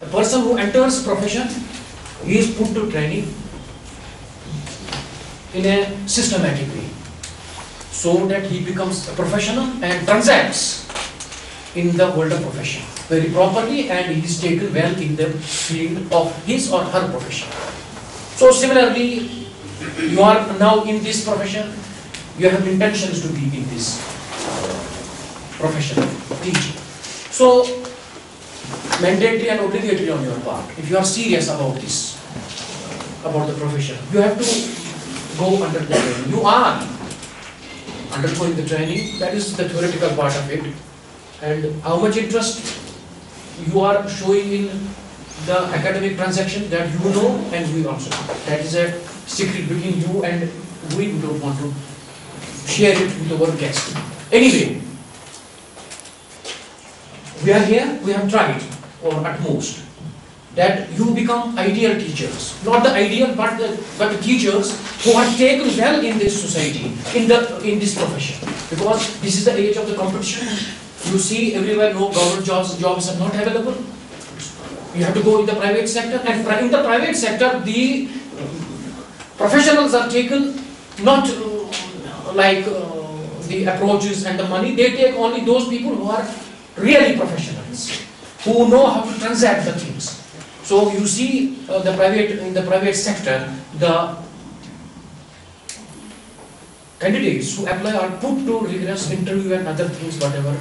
The person who enters profession, he is put to training in a systematic way so that he becomes a professional and transacts in the world of profession very properly and he is taken well in the field of his or her profession. So similarly, you are now in this profession, you have intentions to be in this profession, teaching. So mandatory and obligatory on your part, if you are serious about this, about the profession, you have to go under the training. You are undergoing the training, that is the theoretical part of it. And how much interest you are showing in the academic transaction that you know and we also. That is a secret between you and we don't want to share it with our guests Anyway, we are here, we have tried our utmost that you become ideal teachers. Not the ideal, but the, but the teachers who are taken well in this society, in the in this profession. Because this is the age of the competition. You see everywhere no government jobs, jobs are not available. You have to go in the private sector, and in the private sector, the professionals are taken not uh, like uh, the approaches and the money. They take only those people who are really professionals, who know how to transact the things. So you see uh, the private in the private sector, the candidates who apply are put to rigorous interview and other things, whatever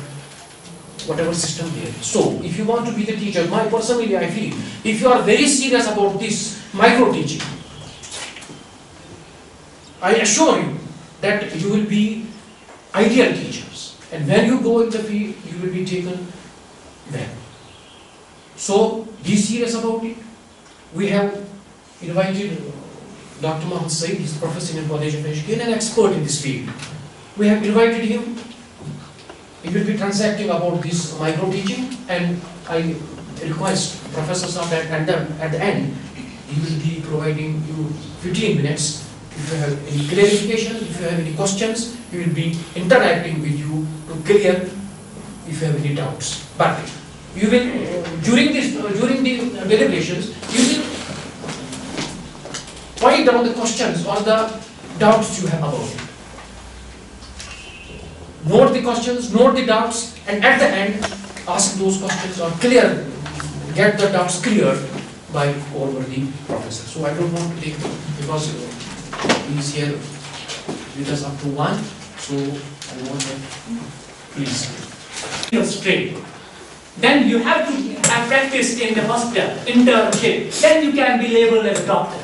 whatever system there. So if you want to be the teacher, my personally I feel, if you are very serious about this micro teaching, I assure you that you will be ideal teachers. And when you go in the field, you will be taken well. So be serious about it. We have invited uh, Dr. Mohammad Sayid, he's professor in College of Education, an expert in this field. We have invited him. He will be transacting about this micro teaching, and I request Professor Sam that and then at the end, he will be providing you 15 minutes. If you have any clarification, if you have any questions, he will be interacting with you to clear if you have any doubts. But you will during this during the deliberations you will write down the questions or the doubts you have about it. Note the questions, note the doubts, and at the end ask those questions or clear, get the doubts cleared by over the professor. So I don't want to take because he is here with us up to one. So I want that. Please. Straight. Then you have to have practiced in the hospital, internship. Then you can be labeled as a doctor.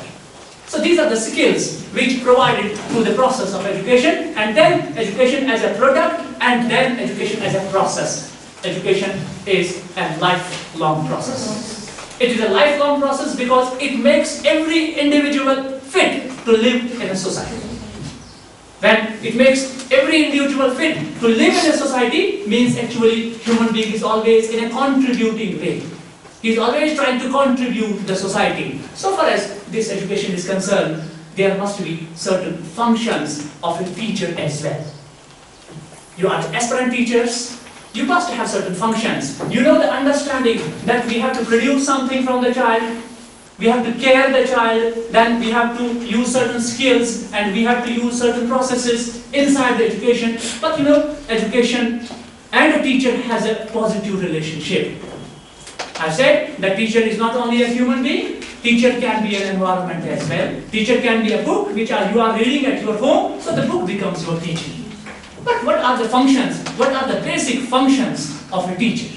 So these are the skills which provided through the process of education, and then education as a product, and then education as a process. Education is a lifelong process. It is a lifelong process because it makes every individual fit to live in a society. When it makes every individual fit to live in a society means actually human being is always in a contributing way. He is always trying to contribute the society. So far as this education is concerned, there must be certain functions of a teacher as well. You are aspirant teachers, you must have certain functions. You know the understanding that we have to produce something from the child, we have to care the child, then we have to use certain skills and we have to use certain processes inside the education. But you know, education and a teacher has a positive relationship. I said that teacher is not only a human being, teacher can be an environment as well. Teacher can be a book which are, you are reading at your home, so the book becomes your teacher. But what are the functions? What are the basic functions of a teacher?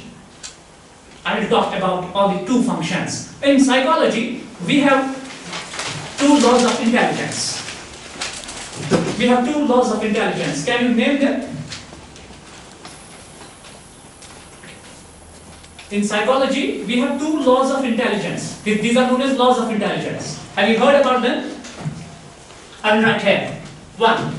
I will talk about only two functions. In psychology, we have two laws of intelligence. We have two laws of intelligence. Can you name them? In psychology, we have two laws of intelligence. These are known as laws of intelligence. Have you heard about them? I will write here. One.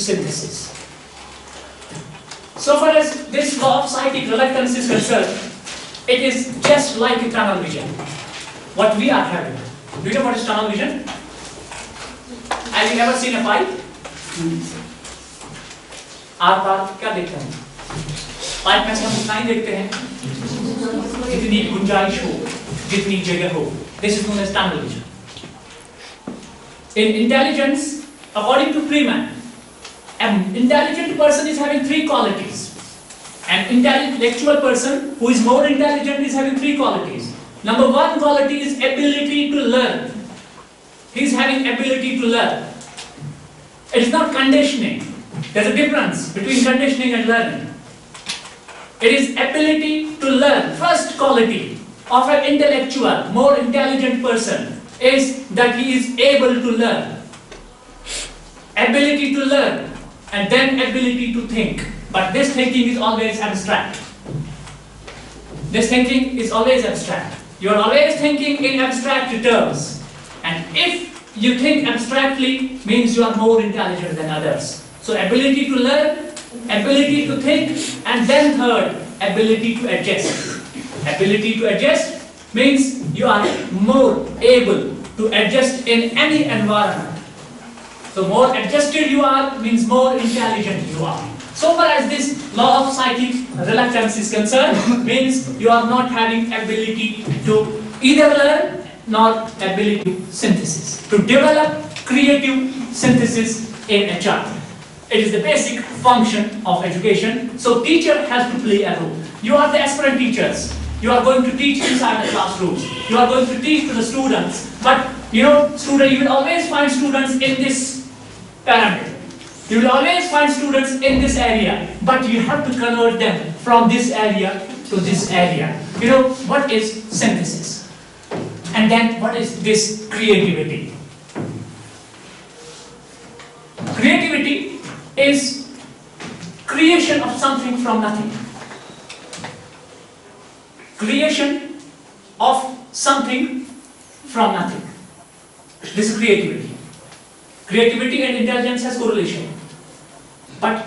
Synthesis. So far as this law of psychic reluctance is concerned, it is just like a tunnel vision. What we are having. Do you know what is tunnel vision? Have you ever seen a pipe? आर पार क्या देखते हैं pipe में हम उतना ही देखते हैं जितनी गुंजाइश हो जितनी जगह हो this is known as tunnel vision in intelligence according to Freeman an intelligent person is having three qualities. An intellectual person who is more intelligent is having three qualities. Number one quality is ability to learn. He is having ability to learn. It is not conditioning. There's a difference between conditioning and learning. It is ability to learn. First quality of an intellectual, more intelligent person is that he is able to learn. Ability to learn and then ability to think. But this thinking is always abstract. This thinking is always abstract. You are always thinking in abstract terms. And if you think abstractly means you are more intelligent than others. So ability to learn, ability to think, and then third, ability to adjust. Ability to adjust means you are more able to adjust in any environment. So more adjusted you are means more intelligent you are. So far as this law of psychic reluctance is concerned, means you are not having ability to either learn nor ability to synthesis. To develop creative synthesis in a child. It is the basic function of education. So teacher has to play a role. You are the aspirant teachers. You are going to teach inside the classrooms. You are going to teach to the students. But you know, student, you will always find students in this pyramid. You will always find students in this area, but you have to convert them from this area to this area. You know, what is synthesis? And then what is this creativity? Creativity is creation of something from nothing. Creation of something from nothing. This is creativity. Creativity and intelligence has correlation. But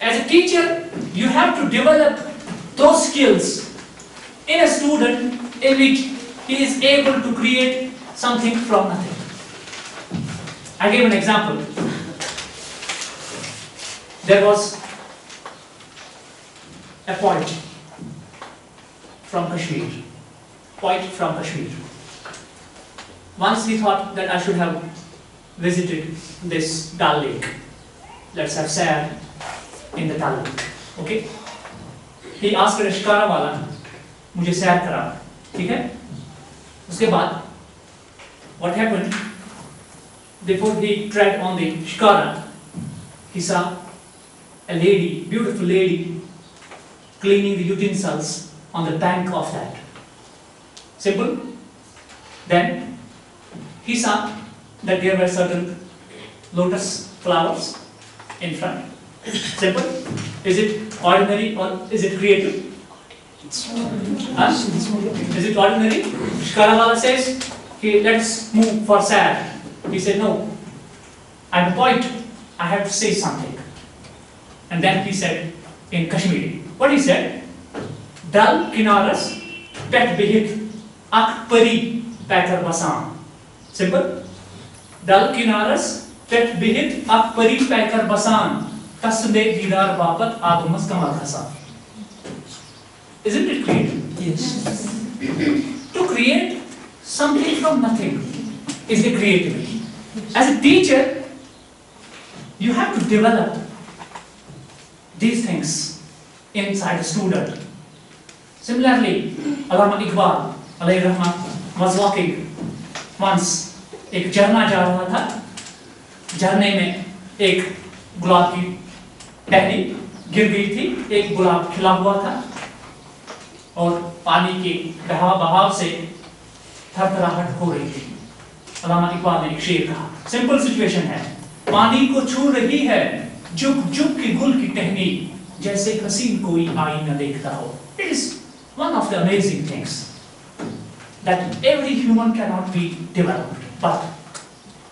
as a teacher, you have to develop those skills in a student in which he is able to create something from nothing. I gave an example. There was a poet from Kashmir, poet from Kashmir. Once he thought that I should have visited this Dal Lake. Let's have sand in the Dal Lake. Okay? He asked a shikara वाला मुझे सैर करा ठीक है उसके बाद what happened before he tried on the shikara he saw a lady beautiful lady cleaning the utensils on the bank of that simple then he saw that there were certain lotus flowers in front. Simple. Is it ordinary or is it creative? Huh? Is it ordinary? Shikarawala says, okay, let's move for sad. He said, no, I'm a poet. I have to say something. And then he said in Kashmiri, what he said? Dal kinaras pet bihit akpari patar basam. Simple दल किनारस पेट बिहित अ परी पैकर बसान तसने दीदार बापत आदमस कमर खसा isn't it yes to create something from nothing is the creativity as a teacher you have to develop these things in student similarly Allama Iqbal अलैहि मज़वाकी once. एक झरना जा रहा था, झरने में एक गुलाब की टहनी गिर गई थी, एक गुलाब खिला हुआ था और पानी के बहाव बहाव से थरथराहट हो रही थी। अलामा इकबाल ने एक शेर कहा सिंपल सिचुएशन है। पानी को छू रही है जुग जुग की गुल की टहनी, जैसे हसीन कोई आई न देखता हो। It is one of the amazing things that every human cannot be developed. But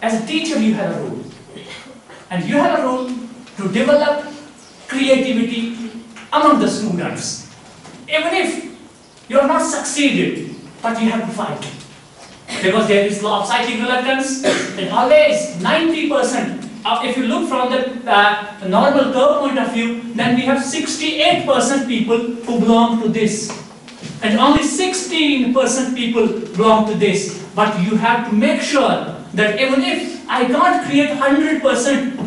as a teacher you have a role. And you have a role to develop creativity among the students. Even if you are not succeeded but you have to fight. Because there is a law of psychic reluctance and always 90% uh, if you look from the uh, normal curve point of view then we have 68% people who belong to this and only 16% people belong to this but you have to make sure that even if I can't create 100%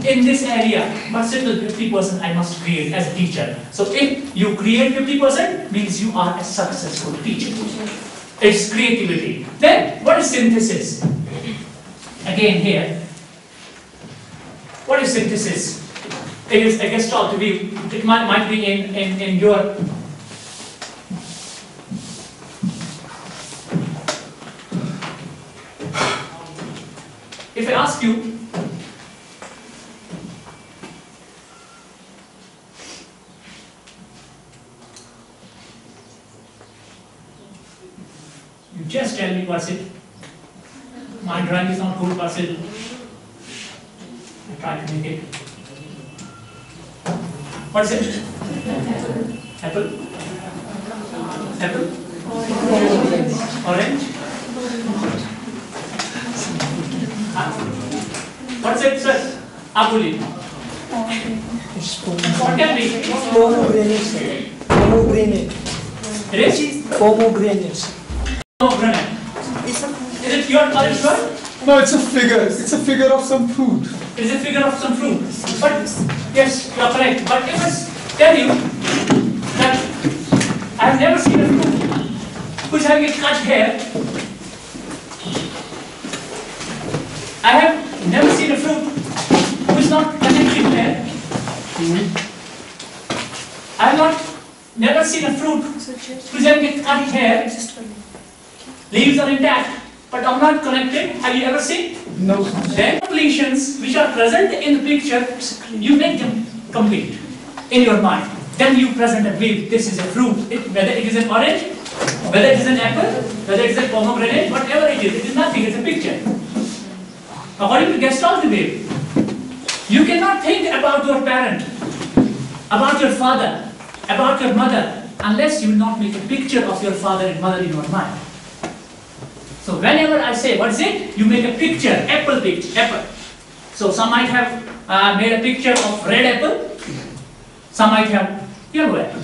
in this area, but still 50% I must create as a teacher. So if you create 50% means you are a successful teacher. It's creativity. Then what is synthesis? Again here. What is synthesis? It is a gestalt view. It might, might be in, in, in your If I ask you, you just tell me what's it. My drawing is not good, what's it? I try to make it. What's it? Apple? Apple? Orange? हाँ? consensus Abulin. What can be? Pomegranates. Pomegranate. It is? Pomegranates. Pomegranate. Is it your mother's is No, it's a figure. It's a figure of some fruit. It's a figure of some fruit. But, yes, you are correct. But if I tell you that I have never seen a fruit which having a cut hair, I have I have not never seen a fruit a cut hair. Leaves are intact, but are not connected. Have you ever seen? No. Then completions which are present in the picture, you make them complete in your mind. Then you present a wave. This is a fruit. It, whether it is an orange, whether it is an apple, whether it is a pomegranate, whatever it is, it is nothing. It's a picture. According to Gestalt wave, you cannot think about your parent, about your father, about your mother, unless you will not make a picture of your father and mother in your mind. So whenever I say, what is it? You make a picture, apple picture, apple. So some might have uh, made a picture of red apple, some might have yellow apple.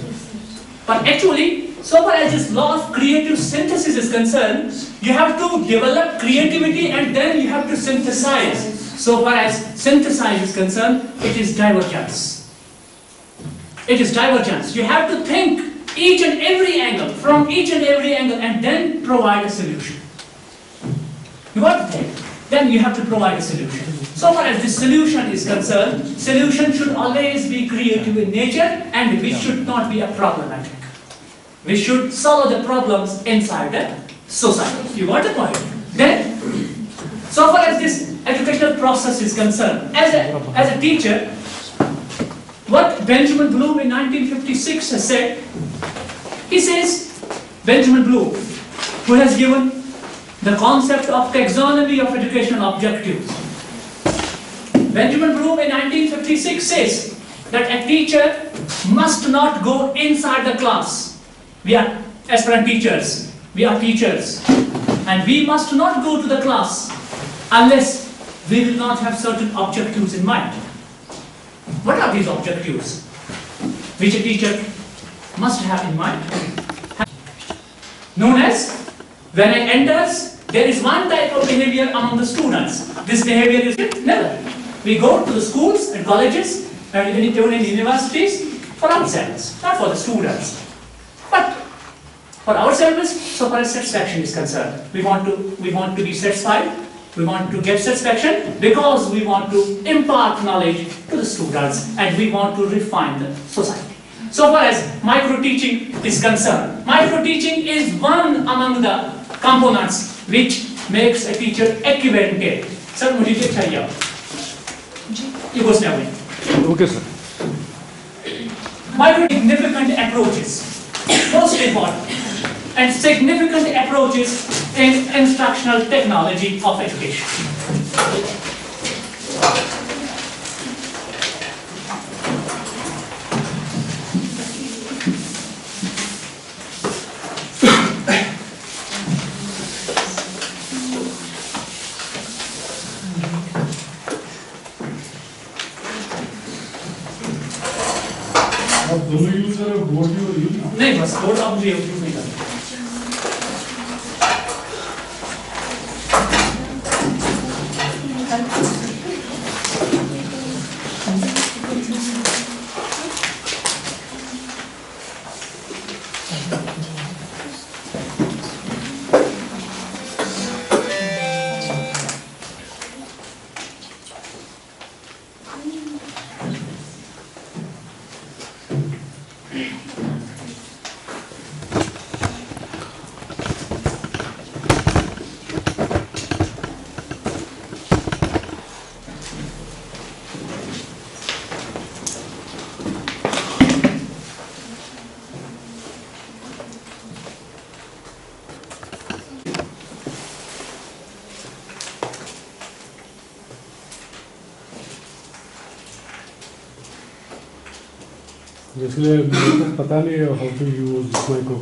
But actually, so far as this law of creative synthesis is concerned, you have to develop creativity and then you have to synthesize. So far as synthesize is concerned, it is divergence. It is divergence. You have to think each and every angle, from each and every angle, and then provide a solution. You got to think. Then you have to provide a solution. So far as the solution is concerned, solution should always be creative in nature and we should not be a problematic. We should solve the problems inside the society. You got the point? Then, so far as this educational process is concerned, as a, as a teacher, what Benjamin Bloom in 1956 has said, he says, Benjamin Bloom, who has given the concept of taxonomy of educational objectives. Benjamin Bloom in 1956 says that a teacher must not go inside the class. We are aspirant teachers, we are teachers, and we must not go to the class unless we will not have certain objectives in mind. What are these objectives which a teacher must have in mind? Known as when it enters, there is one type of behavior among the students. This behavior is never. We go to the schools and colleges and even in universities for ourselves, not for the students. But for ourselves, so far as satisfaction is concerned, we want to we want to be satisfied We want to get satisfaction because we want to impart knowledge to the students and we want to refine the society. So far as micro teaching is concerned, micro teaching is one among the components which makes a teacher acquainted. Sir, मुझे ये चाहिए अब. ये कुछ नहीं हुई. Okay sir micro significant approaches, most important, and significant approaches in instructional technology of education. आप दोनों यूज करो बोर्ड भी और यूज नहीं बस बोर्ड आप मुझे यूज नहीं करना इसलिए मुझे तो पता नहीं है हाउ टू यूज़ माइक्रो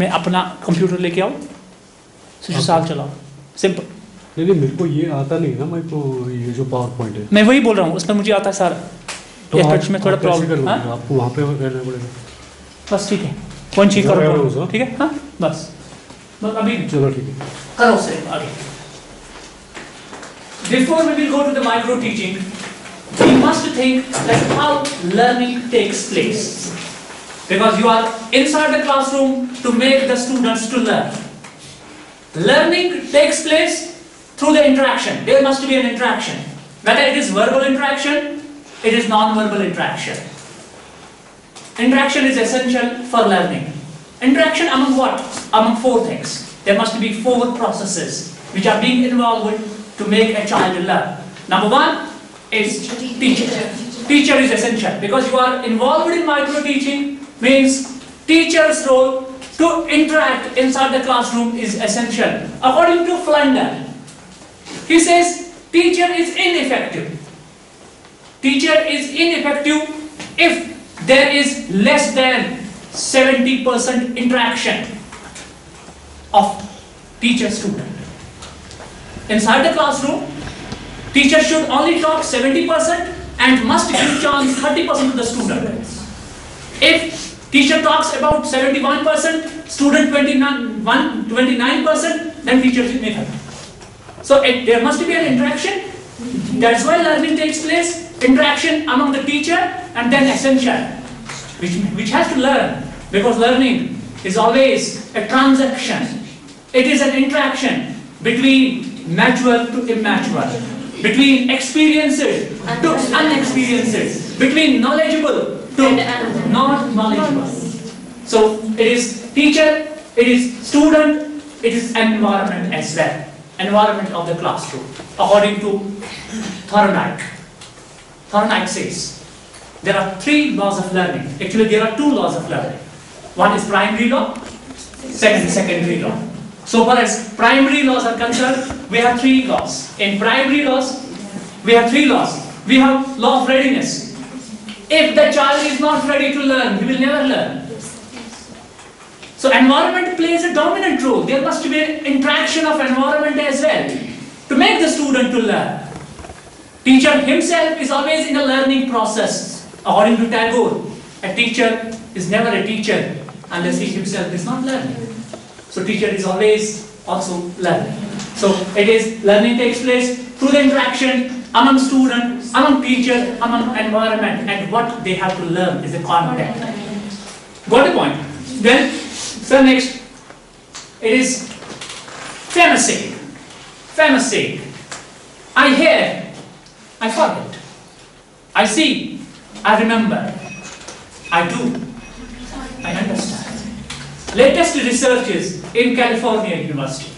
मैं अपना कंप्यूटर लेके आऊँ? सिर्फ़ साल चलाओ सिंपल नहीं नहीं मेरे को ये आता नहीं ना माइक्रो ये जो पावर पॉइंट है। मैं वही बोल रहा हूँ उसमें मुझे आता है सारा। ये आप- में थोड़ा प्रॉब्लम? हाँ? आपको वहाँ पे रहना पड़ेगा। बस ठीक है। कौन चीज़ करो, ठीक है? हाँ बस। बस अभी चलो ठीक है करो से आगे Before we will go to the micro teaching, we must think that how learning takes place. Because you are inside the classroom to make the students to learn. Learning takes place through the interaction. There must be an interaction. Whether it is verbal interaction, it is non-verbal interaction. Interaction is essential for learning. Interaction among what? Among four things. There must be four processes which are being involved to make a child learn. Number one is teacher. Teacher is essential because you are involved in micro teaching means teacher's role to interact inside the classroom is essential. According to Flander, he says teacher is ineffective. Teacher is ineffective if there is less than 70% interaction of teacher student. Inside the classroom, teacher should only talk 70% and must give chance 30% to the student. If teacher talks about 71%, student 29, one- 29%, then teacher is ineffective. So it, there must be an interaction. That's why learning takes place. Interaction among the teacher and then essential, which, which has to learn. Because learning is always a transaction. It is an interaction between mature to immature, between experiences to unexperienced, between knowledgeable to uh, not knowledgeable. So it is teacher, it is student, it is environment as well. Environment of the classroom, according to Thorndike. Thorndike says there are three laws of learning. Actually, there are two laws of learning. One is primary law, second secondary law. So far as primary laws are concerned, we have three laws. In primary laws, we have three laws. We have law of readiness. If the child is not ready to learn, he will never learn. So environment plays a dominant role. There must be an interaction of environment as well to make the student to learn. Teacher himself is always in a learning process. According to Tagore, a teacher is never a teacher unless he himself is not learning. So teacher is always also learning. So it is learning takes place through the interaction among student among teacher, among environment, and what they have to learn is the content. Got the point? Then, so next, it is famous saying. Famous saying. I hear, I forget. I see, I remember. I do. Latest researches in California University.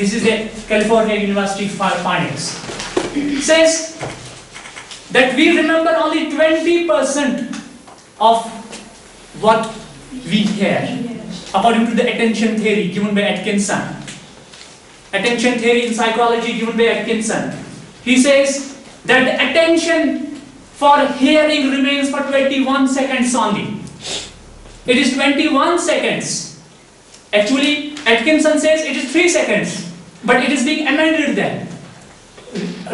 This is the California University fi- findings. Says that we remember only 20% of what we hear, according to the attention theory given by Atkinson. Attention theory in psychology given by Atkinson. He says that attention for hearing remains for 21 seconds only. It is 21 seconds. Actually, Atkinson says it is 3 seconds, but it is being amended then.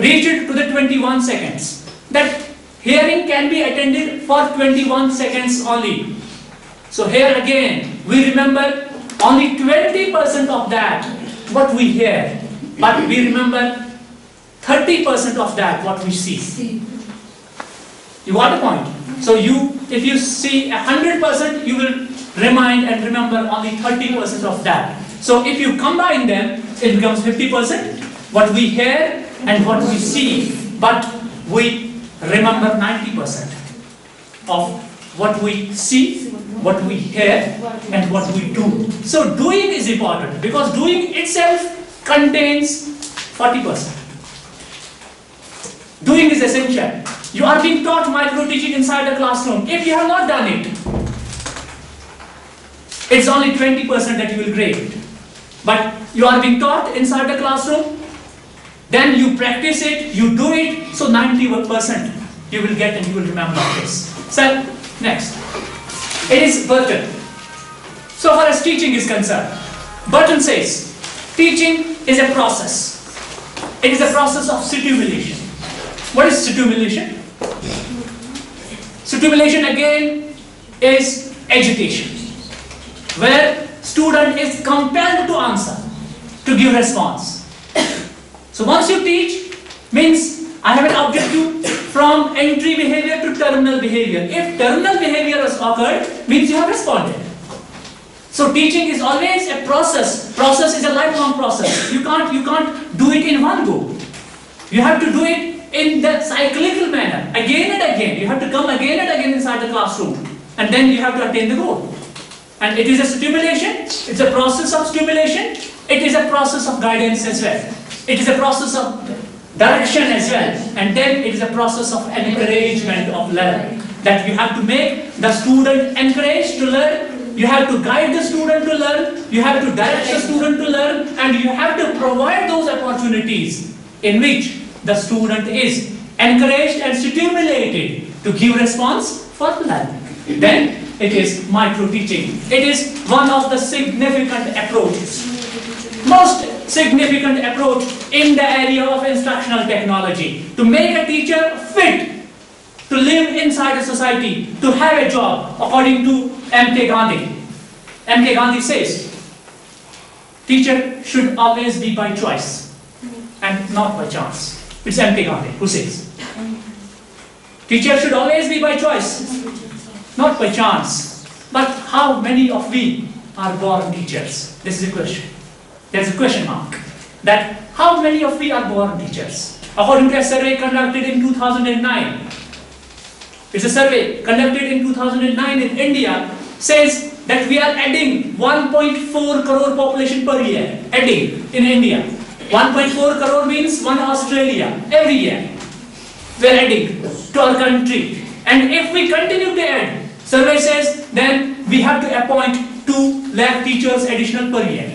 Reach it to the 21 seconds. That hearing can be attended for 21 seconds only. So here again, we remember only 20% of that what we hear, but we remember 30% of that what we see. You got the point? So you, if you see a hundred percent, you will remind and remember only thirty percent of that. So if you combine them, it becomes fifty percent. What we hear and what we see, but we remember ninety percent of what we see, what we hear, and what we do. So doing is important because doing itself contains forty percent. Doing is essential. You are being taught micro teaching inside the classroom. If you have not done it, it's only 20% that you will grade. But you are being taught inside the classroom, then you practice it, you do it, so 90% you will get and you will remember this. So, next. It is Burton. So far as teaching is concerned, Burton says, teaching is a process. It is a process of stimulation. What is stimulation? Stimulation again is education, where student is compelled to answer, to give response. So once you teach, means I have an objective from entry behavior to terminal behavior. If terminal behavior has occurred, means you have responded. So teaching is always a process. Process is a lifelong process. You can't you can't do it in one go. You have to do it in the cyclical manner, again and again. You have to come again and again inside the classroom, and then you have to attain the goal. And it is a stimulation, it's a process of stimulation, it is a process of guidance as well. It is a process of direction as well, and then it is a process of encouragement of learning. That you have to make the student encouraged to learn, you have to guide the student to learn, you have to direct the student to learn, and you have to provide those opportunities in which the student is encouraged and stimulated to give response for learning. Then it is micro teaching. It is one of the significant approaches. Most significant approach in the area of instructional technology to make a teacher fit to live inside a society, to have a job, according to M.K. Gandhi. M.K. Gandhi says, teacher should always be by choice and not by chance. It's M.K. Gandhi who says. Teacher should always be by choice, not by chance. But how many of we are born teachers? This is a question. There's a question mark. That how many of we are born teachers? According to a survey conducted in 2009, it's a survey conducted in 2009 in India, says that we are adding 1.4 crore population per year. Adding in India. 1.4 crore means one Australia every year. We are adding to our country. And if we continue to add, survey says then we have to appoint 2 lakh teachers additional per year.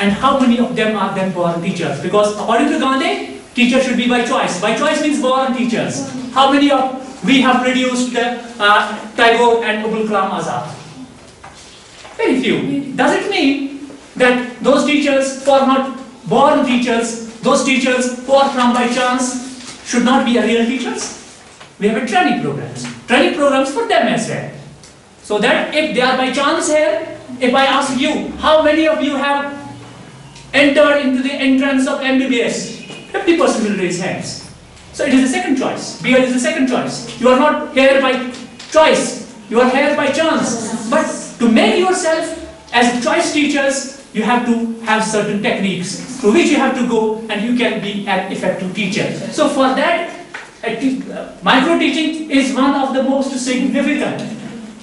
And how many of them are then born teachers? Because according to Gandhi, teachers should be by choice. By choice means born teachers. How many of we have produced uh, Tagore and Abul Kalam Azad? Very few. Does it mean that those teachers who are not born teachers, those teachers who are from by chance, should not be a real teachers? We have a training programs. Training programs for them as well. So that if they are by chance here, if I ask you, how many of you have entered into the entrance of MBBS? 50% will raise hands. So it is a second choice. BL is a second choice. You are not here by choice. You are here by chance. But to make yourself as choice teachers, you have to have certain techniques through which you have to go and you can be an effective teacher. So for that, uh, micro teaching is one of the most significant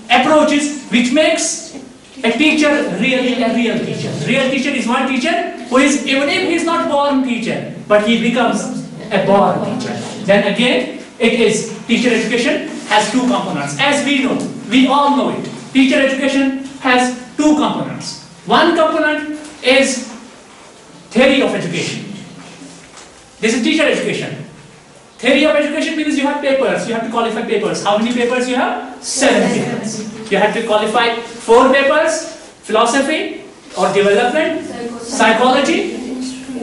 approaches which makes a teacher really a real teacher. Real teacher is one teacher who is, even if he is not a born teacher, but he becomes a born teacher. Then again, it is teacher education has two components. As we know, we all know it. Teacher education has two components. One component is theory of education. This is teacher education. Theory of education means you have papers, you have to qualify papers. How many papers you have? Seven papers. You have to qualify four papers, philosophy or development, psychology,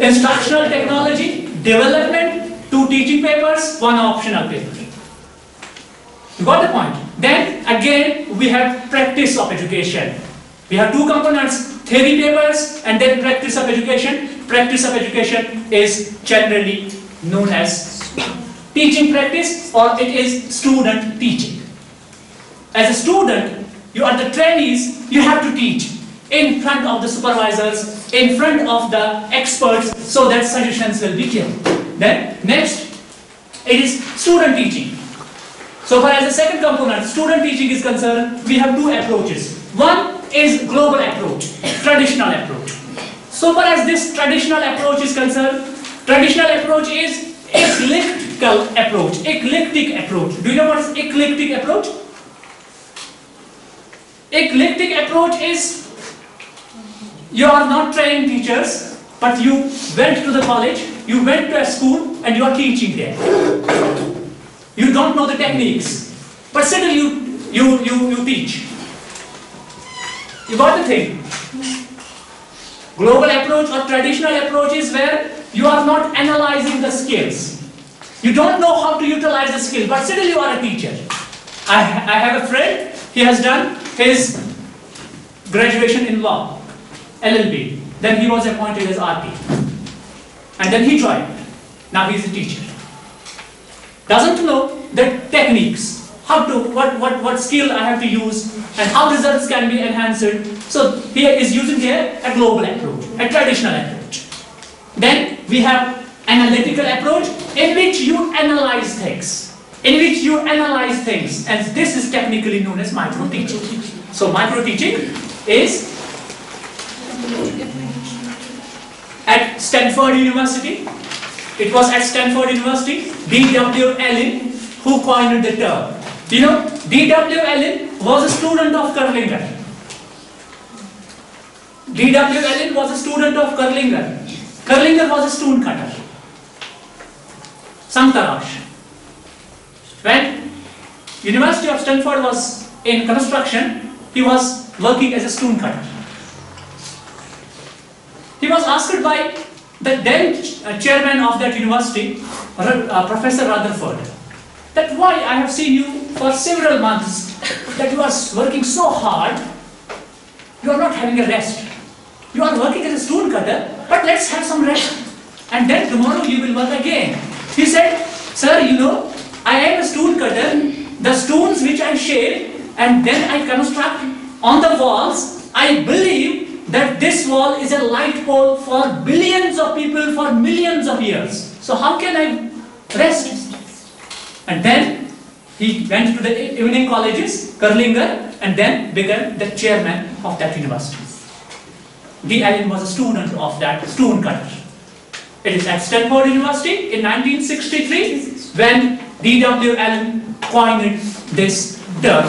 instructional technology, development, two teaching papers, one optional paper. You got the point? Then again, we have practice of education. We have two components, theory papers and then practice of education. Practice of education is generally known as teaching practice or it is student teaching. As a student, you are the trainees, you have to teach in front of the supervisors, in front of the experts, so that suggestions will be given. Then, next, it is student teaching. So far as the second component, student teaching is concerned, we have two approaches. One is global approach, traditional approach. So far as this traditional approach is concerned, traditional approach is eclectical approach, eclectic approach. Do you know what is eclectic approach? Eclectic approach is you are not trained teachers, but you went to the college, you went to a school, and you are teaching there. You don't know the techniques, but still you you you, you teach. You got the thing? Global approach or traditional approach is where you are not analyzing the skills. You don't know how to utilize the skill, but still you are a teacher. I, I have a friend, he has done his graduation in law, LLB. Then he was appointed as RT. And then he joined. Now he is a teacher. Doesn't know the techniques, how to, what, what, what skill I have to use, and how results can be enhanced. So here is using here a global approach, a traditional approach. Then we have analytical approach in which you analyze things. In which you analyze things. And this is technically known as micro teaching. So micro teaching is at Stanford University. It was at Stanford University, D.W. Allen who coined the term. You know, D.W. Allen was a student of Kurlinger. D.W. Allen was a student of Kurlinger. Kurlinger was a stone cutter. Santarash. When University of Stanford was in construction, he was working as a stone cutter. He was asked by the then chairman of that university, uh, Professor Rutherford, that why I have seen you for several months, that you are working so hard, you are not having a rest. You are working as a stone cutter, but let's have some rest. And then tomorrow you will work again. He said, Sir, you know, I am a stone cutter. The stones which I shape and then I construct on the walls, I believe that this wall is a light pole for billions of people for millions of years. So how can I rest? And then he went to the evening colleges, Kurlinger, and then became the chairman of that university. D. Allen was a student of that stone cutter. It is at Stanford University in 1963 when D.W. Allen coined this term,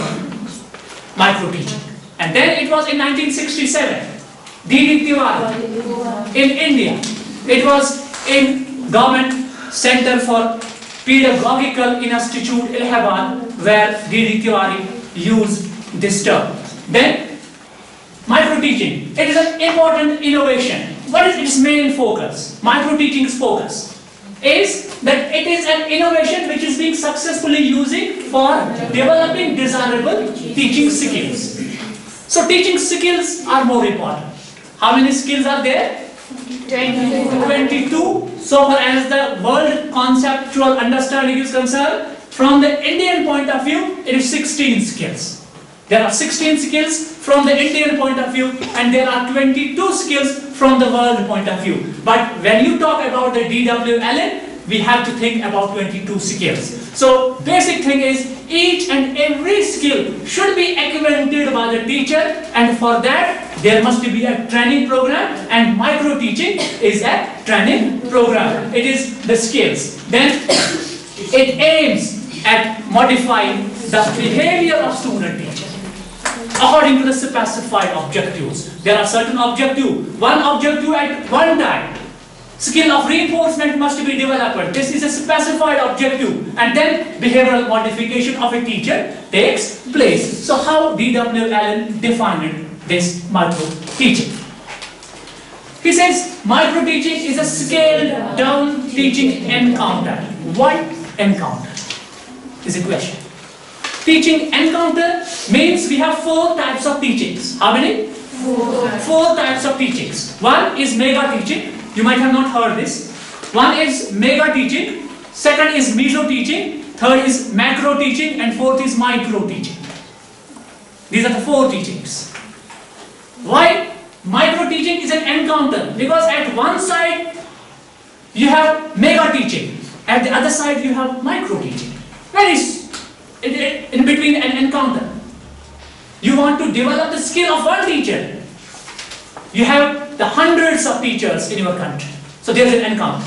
micro teaching. And then it was in 1967, D.D. Tiwari in India. It was in Government Center for Pedagogical Institute, Allahabad, where D.D. Tiwari used this term. Then Micro teaching, it is an important innovation. What is its main focus? Micro teaching's focus is that it is an innovation which is being successfully using for developing desirable teaching skills. So teaching skills are more important. How many skills are there? 22 so far as the world conceptual understanding is concerned from the indian point of view it is 16 skills. There are 16 skills from the indian point of view and there are 22 skills from the world point of view. But when you talk about the D.W. Allen we have to think about 22 skills. So basic thing is each and every skill should be implemented by the teacher and for that there must be a training program and micro teaching is a training program. It is the skills. Then it aims at modifying the behavior of student teacher according to the specified objectives. There are certain objective. One objective at one time. Skill of reinforcement must be developed. This is a specified objective. And then behavioral modification of a teacher takes place. So how D.W. Allen defined this micro teaching he says micro teaching is a scaled down teaching encounter. What encounter? Is a question. Teaching encounter means we have four types of teachings. How many? Four types of teachings. One is mega teaching. You might have not heard this. One is mega teaching, second is meso teaching, third is macro teaching, and fourth is micro teaching. These are the four teachings. Why micro teaching is an encounter? Because at one side you have mega teaching, at the other side you have micro teaching. Where is in, in between an encounter? You want to develop the skill of one teacher. You have the hundreds of teachers in your country. So there's an encounter.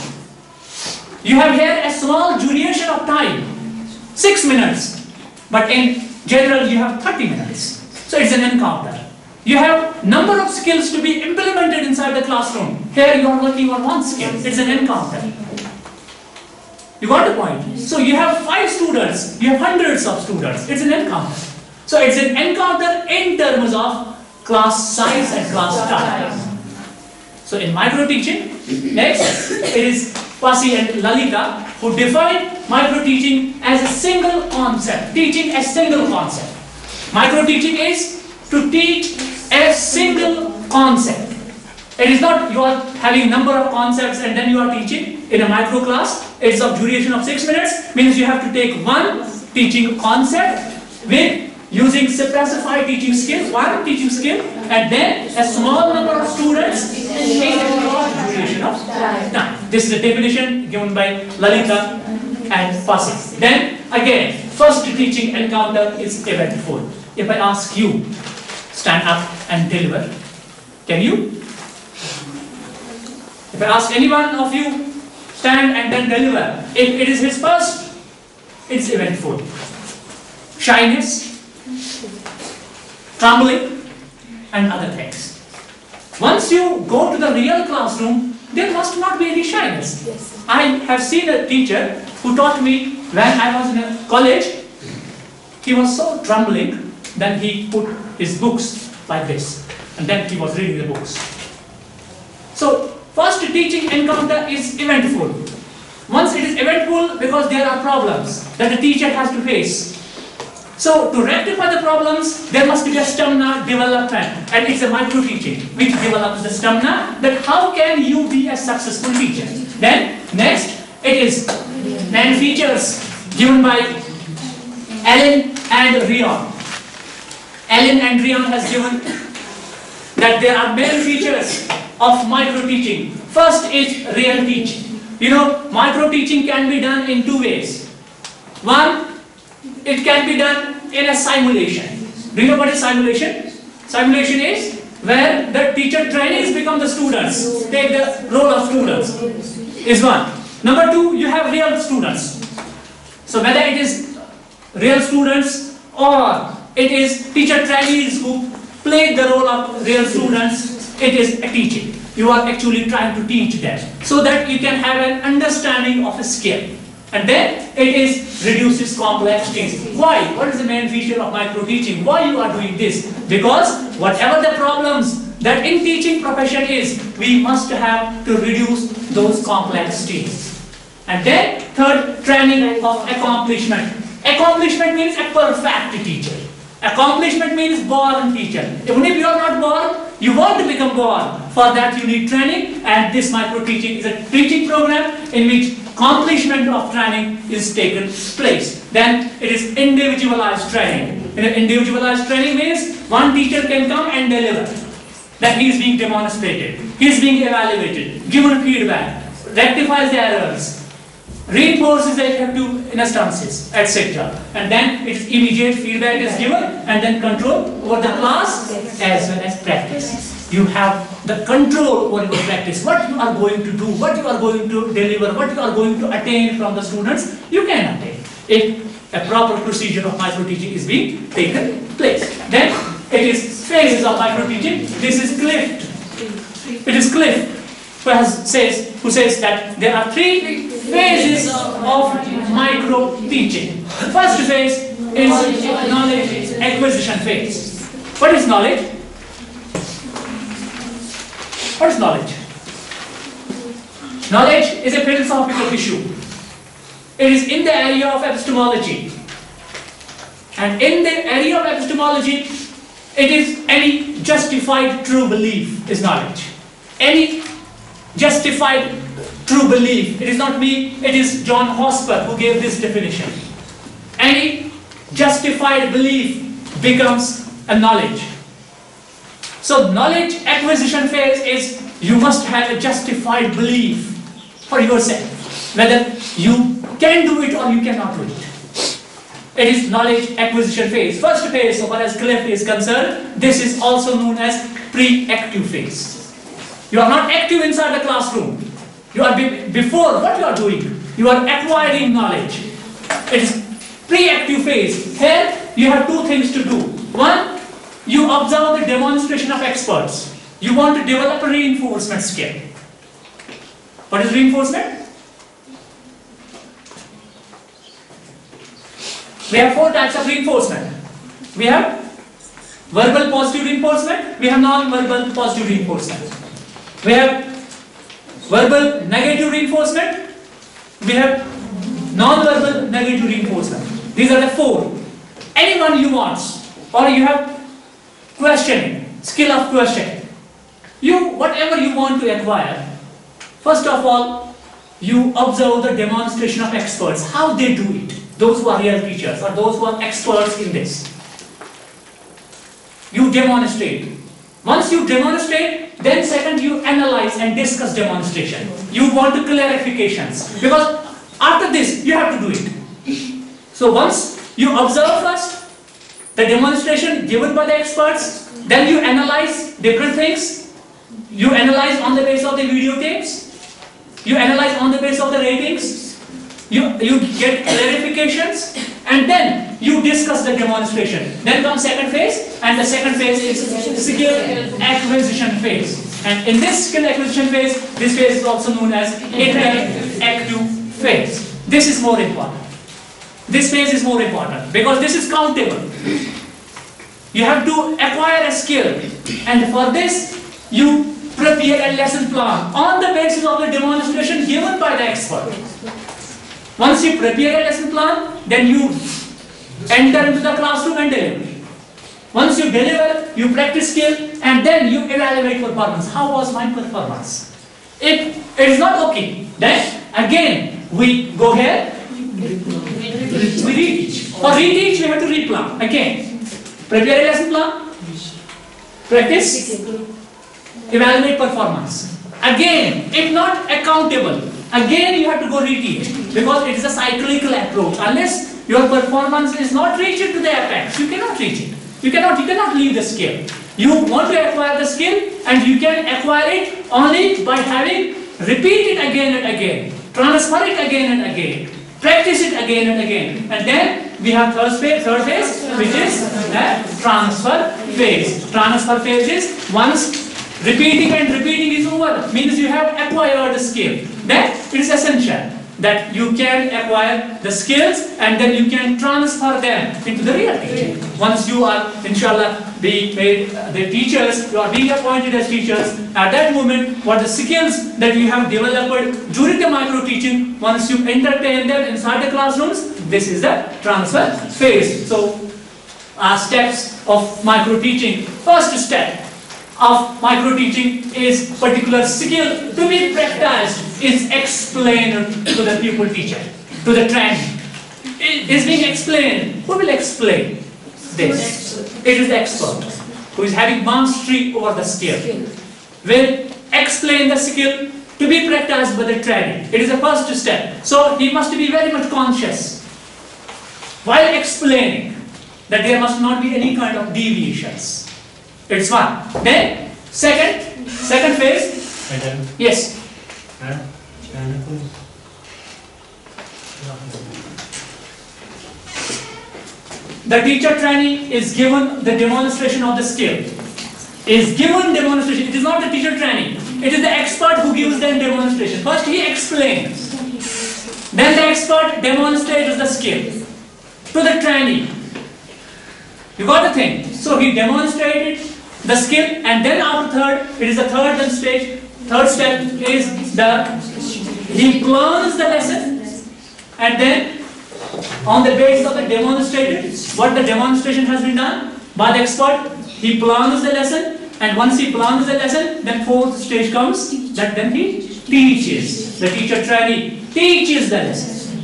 You have here a small duration of time, 6 minutes, but in general you have 30 minutes. So it's an encounter. You have number of skills to be implemented inside the classroom. Here you are working on one skill. It's an encounter. You got the point? So you have five students, you have hundreds of students. It's an encounter. So it's an encounter in terms of class size and class time. So in micro teaching, next it is Passi and Lalita who defined micro teaching as a single concept, teaching a single concept. Micro teaching is to teach a single concept. It is not you are having number of concepts and then you are teaching in a micro class. It's of duration of six minutes, means you have to take one teaching concept with using specified teaching skill, one teaching skill, and then a small number of students in a duration of time. This is the definition given by Lalita and Passi. Then again, first teaching encounter is eventful. If I ask you, stand up and deliver, can you? If I ask any one of you, stand and then deliver, if it is his first, it's eventful. Shyness, trembling, and other things. Once you go to the real classroom, there must not be any shyness. I have seen a teacher who taught me when I was in a college, he was so trembling that he put his books like this, and then he was reading the books. So, first teaching encounter is eventful. Once it is eventful because there are problems that the teacher has to face. So to rectify the problems, there must be a stamina development and it's a micro teaching which develops the stamina that how can you be a successful teacher. Then next it is 10 features given by Allen and Ryan. Allen and Ryan has given that there are main features of micro teaching. First is real teaching. You know, micro teaching can be done in two ways. One, it can be done in a simulation. Do you know what is simulation? Simulation is where the teacher trainees become the students, take the role of students, is one. Number two, you have real students. So whether it is real students or it is teacher trainees who play the role of real students, it is a teaching. You are actually trying to teach them so that you can have an understanding of a skill. And then it is reduces complex things. Why? What is the main feature of micro teaching? Why you are doing this? Because whatever the problems that in teaching profession is, we must have to reduce those complexities. And then third, training of accomplishment. Accomplishment means a perfect teacher. Accomplishment means born teacher. Even if you are not born, you want to become born. For that you need training and this micro teaching is a teaching program in which accomplishment of training is taken place. Then it is individualized training. In individualized training means one teacher can come and deliver. That he is being demonstrated, he is being evaluated, given feedback, rectifies the errors, reinforces the effective instances, etc. And then its immediate feedback is given and then control over the class as well as practice. You have the control over your practice, what you are going to do, what you are going to deliver, what you are going to attain from the students, you can attain. If a proper procedure of micro teaching is being taken place. Then it is phases of micro teaching. This is Clift. It is Clift who has, says who says that there are three phases of micro teaching. The first phase is knowledge acquisition phase. What is knowledge? What is knowledge? Knowledge is a philosophical issue. It is in the area of epistemology. And in the area of epistemology, it is any justified true belief is knowledge. Any justified true belief. It is not me, it is John Hosper who gave this definition. Any justified belief becomes a knowledge. So knowledge acquisition phase is you must have a justified belief for yourself, whether you can do it or you cannot do it. It is knowledge acquisition phase. First phase, so far as Clift is concerned, this is also known as pre-active phase. You are not active inside the classroom. You are be before what you are doing. You are acquiring knowledge. It is pre-active phase. Here you have two things to do. One, you observe the demonstration of experts. You want to develop a reinforcement skill. What is reinforcement? We have four types of reinforcement. We have verbal positive reinforcement, we have non-verbal positive reinforcement. We have verbal negative reinforcement, we have non-verbal negative reinforcement. These are the four. Anyone you want, or you have questioning, skill of questioning. You, whatever you want to acquire, first of all, you observe the demonstration of experts, how they do it. Those who are real teachers, or those who are experts in this. You demonstrate. Once you demonstrate, then second you analyze and discuss demonstration. You want the clarifications. Because after this, you have to do it. So once you observe first, the demonstration given by the experts, then you analyze different things. You analyze on the basis of the videotapes. You analyze on the basis of the ratings. You, you get clarifications and then you discuss the demonstration. Then comes second phase and the second phase is skill acquisition phase. And in this skill acquisition phase, this phase is also known as interactive phase. This is more important. This phase is more important because this is countable. You have to acquire a skill and for this you prepare a lesson plan on the basis of the demonstration given by the expert. Once you prepare a lesson plan, then you enter into the classroom and deliver. Once you deliver, you practice skill and then you evaluate performance. How was my performance? If it is not okay, then again we go here, we reteach. For reteach, we have to replan. Again, prepare a lesson plan, practice, evaluate performance. Again, if not accountable, again you have to go reteach because it is a cyclical approach. Unless your performance is not reached to the apex, you cannot reach it. You cannot, you cannot leave the skill. You want to acquire the skill and you can acquire it only by having repeat it again and again, transfer it again and again, practice it again and again. And then we have third phase, third phase which is the transfer phase. Transfer phase is once repeating and repeating is over, means you have acquired the skill. Then it is essential that you can acquire the skills and then you can transfer them into the real teaching. Once you are, inshallah, being made uh, the teachers, you are being appointed as teachers, at that moment, what the skills that you have developed during the micro teaching, once you entertain them inside the classrooms, this is the transfer phase. So, uh, steps of micro teaching. First step, of micro teaching is particular skill to be practiced is explained to the pupil teacher, to the trainee. It is being explained. Who will explain this? It is the expert who is having mastery over the skill. Will explain the skill to be practiced by the trainee. It is the first step. So he must be very much conscious while explaining that there must not be any kind of deviations. It's one. Then, second, second phase, Madam, yes, madam, can I please? the teacher trainee is given the demonstration of the skill. Is given demonstration. It is not the teacher trainee. It is the expert who gives them demonstration. First he explains. Then the expert demonstrates the skill to the trainee. You got the thing? So he demonstrated the skill and then after third, it is the third stage. Third step is the he plans the lesson and then on the basis of the demonstrated, what the demonstration has been done by the expert, he plans the lesson and once he plans the lesson, then fourth stage comes that then he teaches. The teacher trainee teaches the lesson.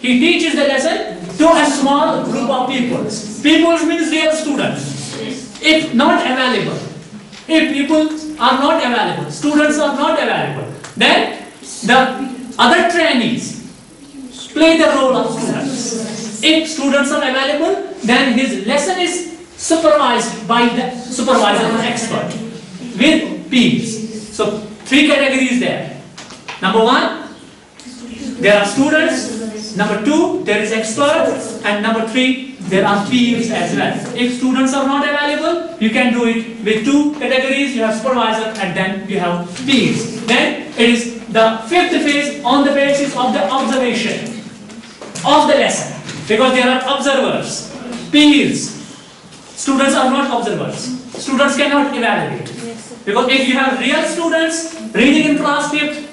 He teaches the lesson to a small group of people. People means real students. If not available, if people are not available, students are not available, then the other trainees play the role of students. If students are available, then his lesson is supervised by the supervisor or expert with peers. So three categories there. Number one, there are students. Number two, there is expert. And number three, there are peers as well. If students are not available, you can do it with two categories. You have supervisor and then you have peers. Then it is the fifth phase on the basis of the observation of the lesson. Because there are observers, peers. Students are not observers. Students cannot evaluate. Because if you have real students reading in class fifth,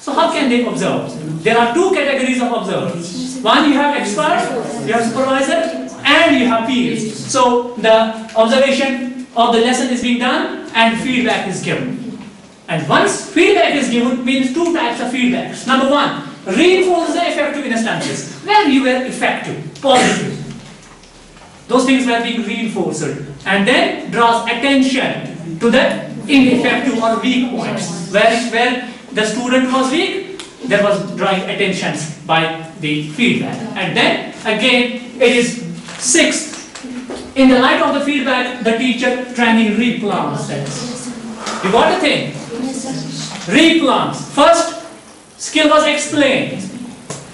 so how can they observe? There are two categories of observers. One you have expert, you have supervisor, and you have peers. So the observation of the lesson is being done and feedback is given. And once feedback is given, means two types of feedbacks. Number one, reinforce the effective instances. Where you were effective, positive. Those things were being reinforced. And then draws attention to the ineffective or weak points. Where, where the student was weak, there was drawing attention by the feedback. And then again, it is sixth. In the light of the feedback, the teacher training replans things. You got the thing? Replans. First, skill was explained.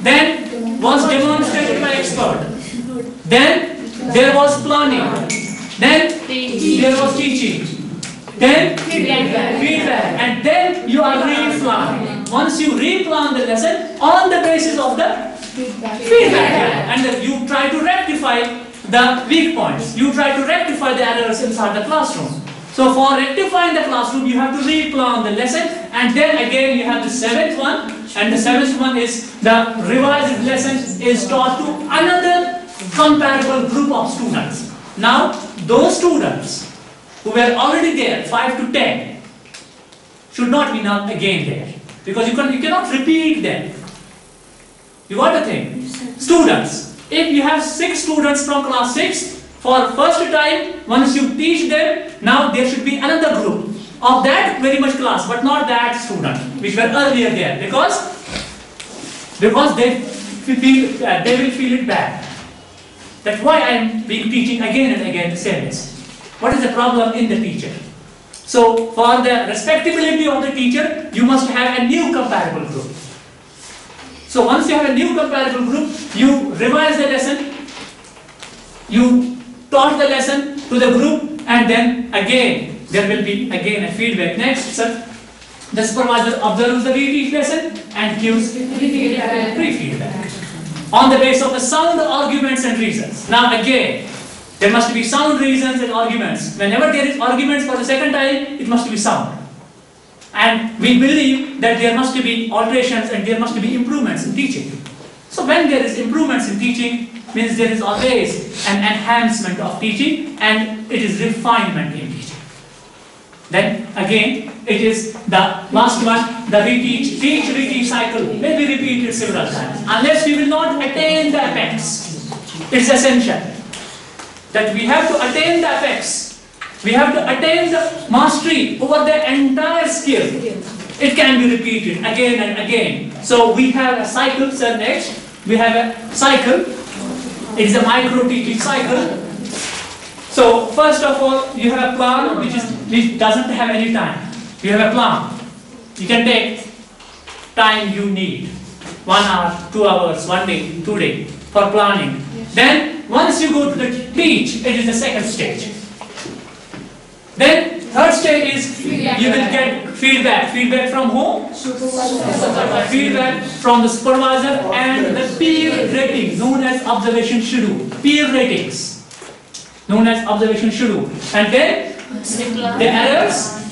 Then was demonstrated by expert. Then there was planning. Then there was teaching. Then Feedback. feedback. And then you are replanning. Once you replan the lesson on the basis of the feedback and then you try to rectify the weak points. You try to rectify the errors inside the classroom. So for rectifying the classroom, you have to replan the lesson and then again you have the seventh one and the seventh one is the revised lesson is taught to another comparable group of students. Now those students who were already there, 5 to 10, should not be now again there because you, can, you cannot repeat them. You got the thing? Students, if you have six students from class 6, for first time, once you teach them, now there should be another group of that very much class, but not that student, which were earlier there, because because they feel uh, they will feel it bad. That's why I am being teaching again and again the same lesson. What is the problem in the teacher? So for the respectability of the teacher, you must have a new comparable group. So once you have a new comparable group, you revise the lesson, you taught the lesson to the group, and then again there will be again a feedback. Next, sir, the supervisor observes the reteach lesson and gives pre-feedback on the basis of the sound arguments and reasons. Now again, there must be sound reasons and arguments. Whenever there is arguments for the second time, it must be sound. And we believe that there must be alterations and there must be improvements in teaching. So when there is improvements in teaching, means there is always an enhancement of teaching and it is refinement in teaching. Then again, it is the last one, the reteach, teach, reteach cycle may be repeated several times. Unless we will not attain the apex, it's essential that we have to attain the apex. We have to attain the mastery over the entire skill. It can be repeated again and again. So we have a cycle, sir, next. We have a cycle. It is a micro teaching cycle. So first of all, you have a plan which is which doesn't have any time. You have a plan. You can take time you need. One hour, two hours, one day, two day for planning. Then once you go to the teach, it is the second stage. Then third stage is you will get feedback. Feedback from whom? Feedback from the supervisor and the peer rating known as observation schedule. Peer ratings known as observation schedule. And then the errors